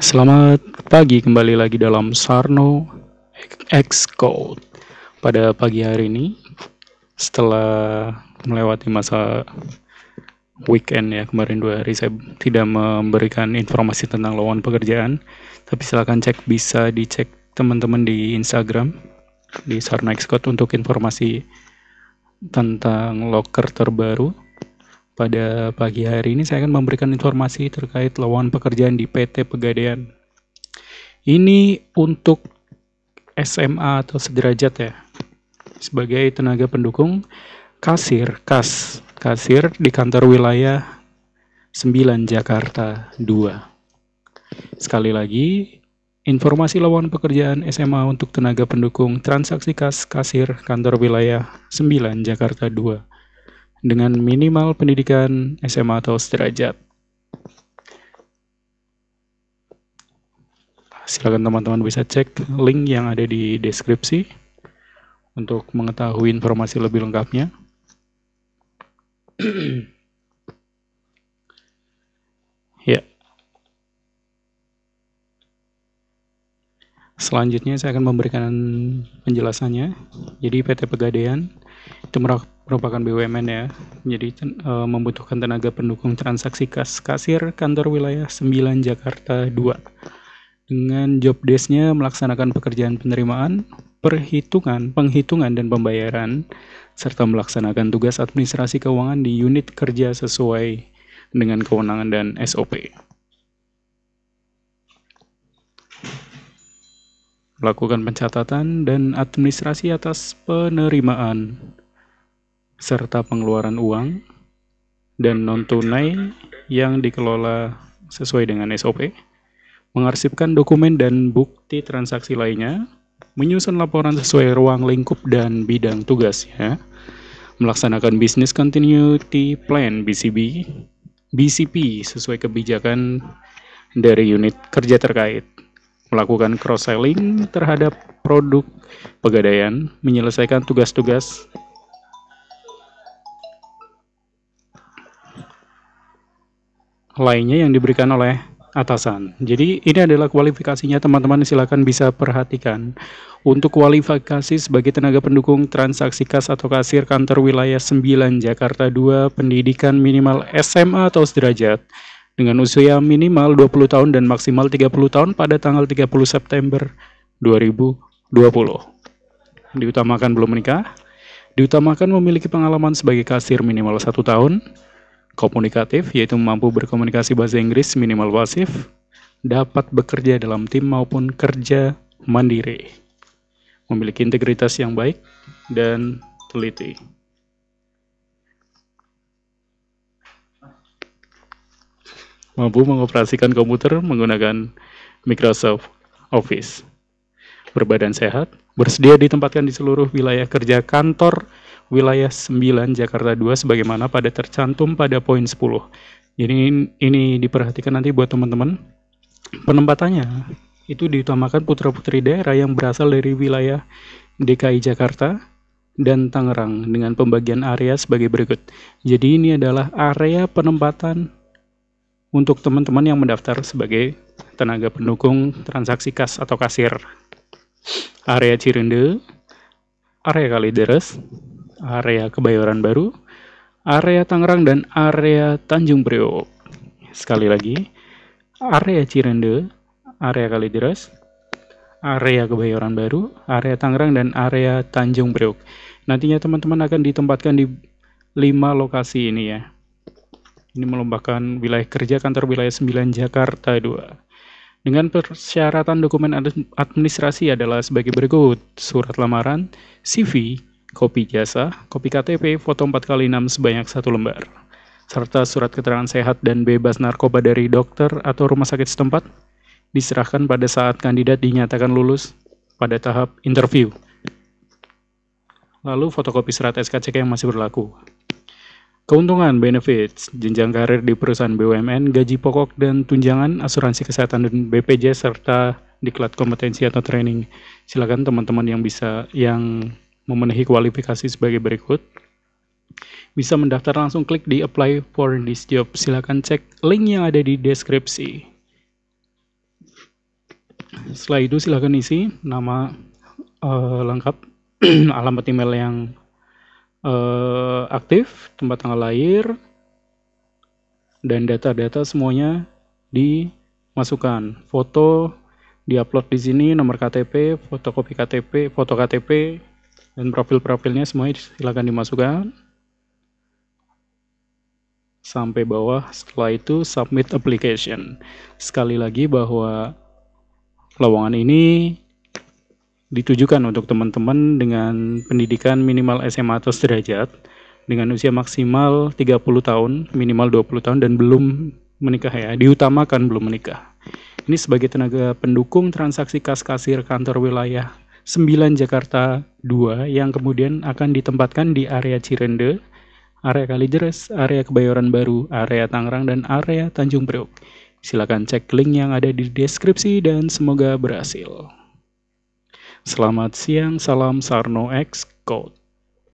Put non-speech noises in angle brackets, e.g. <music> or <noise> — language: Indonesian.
Selamat pagi kembali lagi dalam Sarno Xcode. Pada pagi hari ini setelah melewati masa weekend ya kemarin dua hari saya tidak memberikan informasi tentang lowongan pekerjaan tapi silakan cek bisa dicek teman-teman di Instagram di Sarno Xcode untuk informasi tentang loker terbaru pada pagi hari ini saya akan memberikan informasi terkait lowongan pekerjaan di PT Pegadaian. Ini untuk SMA atau sederajat ya. Sebagai tenaga pendukung kasir, kas, kasir di kantor wilayah 9 Jakarta 2. Sekali lagi, informasi lowongan pekerjaan SMA untuk tenaga pendukung transaksi kas kasir kantor wilayah 9 Jakarta 2 dengan minimal pendidikan SMA atau sederajat. Silakan teman-teman bisa cek link yang ada di deskripsi untuk mengetahui informasi lebih lengkapnya. <clears throat> ya. Selanjutnya saya akan memberikan penjelasannya. Jadi PT Pegadaian itu merupakan BUMN ya. Jadi uh, membutuhkan tenaga pendukung transaksi kas kasir kantor wilayah 9 Jakarta 2. Dengan job desk-nya melaksanakan pekerjaan penerimaan, perhitungan, penghitungan dan pembayaran serta melaksanakan tugas administrasi keuangan di unit kerja sesuai dengan kewenangan dan SOP. Melakukan pencatatan dan administrasi atas penerimaan serta pengeluaran uang dan non-tunai yang dikelola sesuai dengan SOP, mengarsipkan dokumen dan bukti transaksi lainnya, menyusun laporan sesuai ruang lingkup dan bidang tugasnya, melaksanakan Business Continuity Plan BCB, BCP sesuai kebijakan dari unit kerja terkait, melakukan cross-selling terhadap produk pegadaian, menyelesaikan tugas-tugas lainnya yang diberikan oleh atasan. Jadi ini adalah kualifikasinya teman-teman silakan bisa perhatikan. Untuk kualifikasi sebagai tenaga pendukung transaksi kas atau kasir kantor wilayah 9 Jakarta 2 pendidikan minimal SMA atau sederajat dengan usia minimal 20 tahun dan maksimal 30 tahun pada tanggal 30 September 2020. Diutamakan belum menikah, diutamakan memiliki pengalaman sebagai kasir minimal satu tahun, komunikatif, yaitu mampu berkomunikasi bahasa Inggris minimal pasif, dapat bekerja dalam tim maupun kerja mandiri, memiliki integritas yang baik, dan teliti. Mampu mengoperasikan komputer menggunakan Microsoft Office. Berbadan sehat, bersedia ditempatkan di seluruh wilayah kerja kantor wilayah 9 Jakarta 2 sebagaimana pada tercantum pada poin 10. Jadi ini diperhatikan nanti buat teman-teman. Penempatannya itu diutamakan putra-putri daerah yang berasal dari wilayah DKI Jakarta dan Tangerang dengan pembagian area sebagai berikut. Jadi ini adalah area penempatan untuk teman-teman yang mendaftar sebagai tenaga pendukung transaksi kas atau kasir. Area Cirende, area Kalideres, area Kebayoran Baru, area Tangerang, dan area Tanjung Priok. Sekali lagi, area Cirende, area Kalideres, area Kebayoran Baru, area Tangerang, dan area Tanjung Priok. Nantinya teman-teman akan ditempatkan di lima lokasi ini ya. Ini melombakan wilayah kerja kantor wilayah 9 Jakarta 2. Dengan persyaratan dokumen administrasi adalah sebagai berikut. Surat lamaran, CV, kopi jasa, kopi KTP, foto 4x6 sebanyak satu lembar, serta surat keterangan sehat dan bebas narkoba dari dokter atau rumah sakit setempat diserahkan pada saat kandidat dinyatakan lulus pada tahap interview. Lalu fotokopi surat SKCK yang masih berlaku. Keuntungan, benefits, jenjang karir di perusahaan BUMN, gaji pokok dan tunjangan, asuransi kesehatan dan BPJS serta diklat kompetensi atau training. Silakan teman-teman yang bisa yang memenuhi kualifikasi sebagai berikut. Bisa mendaftar langsung klik di apply for this job. Silakan cek link yang ada di deskripsi. setelah itu silakan isi nama uh, lengkap, <clears throat> alamat email yang uh, aktif, tempat tanggal lahir, dan data-data semuanya dimasukkan. Foto diupload di sini, nomor KTP, fotokopi KTP, foto KTP, dan profil-profilnya semuanya silakan dimasukkan. Sampai bawah. Setelah itu submit application. Sekali lagi bahwa lowongan ini ditujukan untuk teman-teman dengan pendidikan minimal SMA atau sederajat dengan usia maksimal 30 tahun minimal 20 tahun dan belum menikah ya. Diutamakan belum menikah. Ini sebagai tenaga pendukung transaksi kas kasir kantor wilayah 9 Jakarta 2 yang kemudian akan ditempatkan di area Cirende area Kalideres, area Kebayoran Baru, area Tangerang, dan area Tanjung Priok. Silakan cek link yang ada di deskripsi dan semoga berhasil. Selamat siang, salam Sarno X Code.